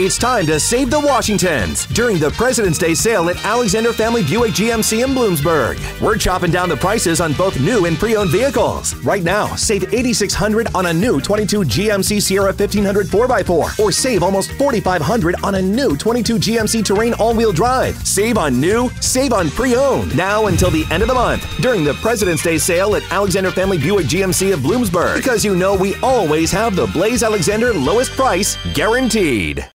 It's time to save the Washingtons during the President's Day sale at Alexander Family Buick GMC in Bloomsburg. We're chopping down the prices on both new and pre-owned vehicles. Right now, save 8600 on a new 22 GMC Sierra 1500 4x4 or save almost 4500 on a new 22 GMC Terrain all-wheel drive. Save on new, save on pre-owned. Now until the end of the month during the President's Day sale at Alexander Family Buick GMC of Bloomsburg because you know we always have the Blaise Alexander lowest price guaranteed.